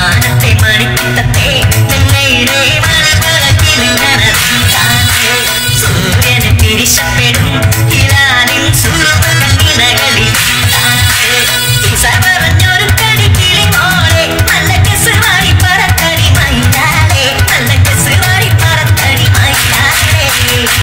മാനത്തെ മണിത്തത്തെ നിന്നയിലെ മലകളെ കിളിങ്ങണ സൂര്യന് തിരിശ